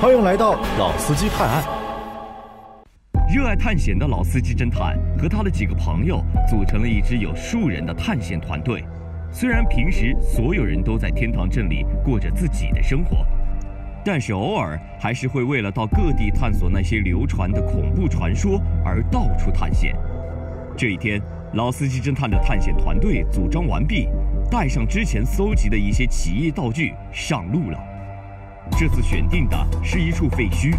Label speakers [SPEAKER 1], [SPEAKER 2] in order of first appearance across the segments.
[SPEAKER 1] 欢迎来到老司机探案。
[SPEAKER 2] 热爱探险的老司机侦探和他的几个朋友组成了一支有数人的探险团队。虽然平时所有人都在天堂镇里过着自己的生活，但是偶尔还是会为了到各地探索那些流传的恐怖传说而到处探险。这一天，老司机侦探的探险团队组装完毕，带上之前搜集的一些奇异道具上路了。这次选定的是一处废墟，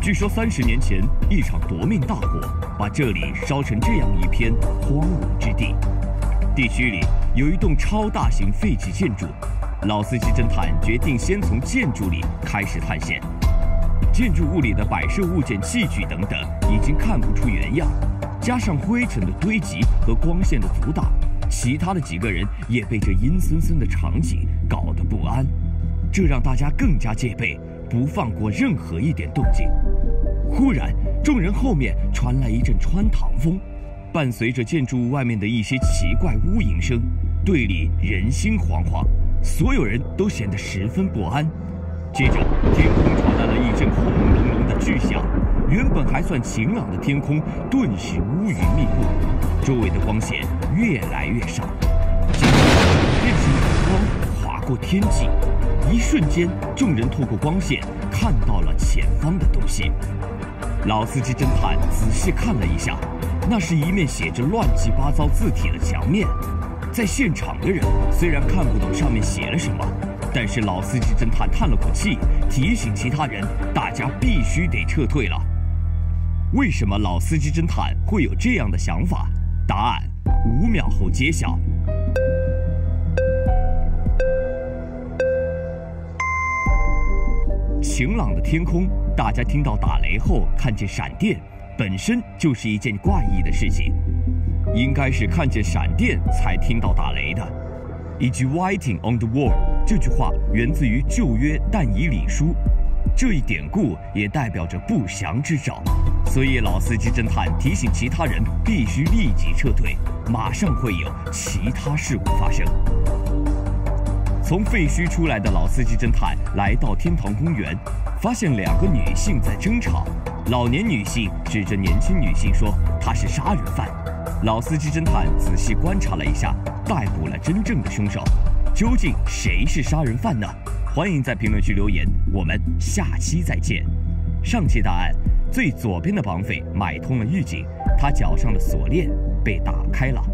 [SPEAKER 2] 据说三十年前一场夺命大火把这里烧成这样一片荒芜之地。地区里有一栋超大型废弃建筑，老司机侦探决定先从建筑里开始探险。建筑物里的摆设物件、器具等等已经看不出原样，加上灰尘的堆积和光线的阻挡，其他的几个人也被这阴森森的场景搞得不安，这让大家更加戒备，不放过任何一点动静。忽然，众人后面传来一阵穿堂风。伴随着建筑物外面的一些奇怪呜吟声，队里人心惶惶，所有人都显得十分不安。接着，天空传来了一阵轰隆隆的巨响，原本还算晴朗的天空顿时乌云密布，周围的光线越来越少。接着，一道光划过天际，一瞬间，众人透过光线看到了前方的东西。老司机侦探仔细看了一下。那是一面写着乱七八糟字体的墙面，在现场的人虽然看不懂上面写了什么，但是老司机侦探叹了口气，提醒其他人，大家必须得撤退了。为什么老司机侦探会有这样的想法？答案五秒后揭晓。晴朗的天空，大家听到打雷后看见闪电。本身就是一件怪异的事情，应该是看见闪电才听到打雷的。以及 “writing on the wall” 这句话源自于旧约但以理书，这一典故也代表着不祥之兆。所以老司机侦探提醒其他人必须立即撤退，马上会有其他事故发生。从废墟出来的老司机侦探来到天堂公园，发现两个女性在争吵。老年女性指着年轻女性说：“她是杀人犯。”老司机侦探仔细观察了一下，逮捕了真正的凶手。究竟谁是杀人犯呢？欢迎在评论区留言，我们下期再见。上期答案：最左边的绑匪买通了狱警，他脚上的锁链被打开了。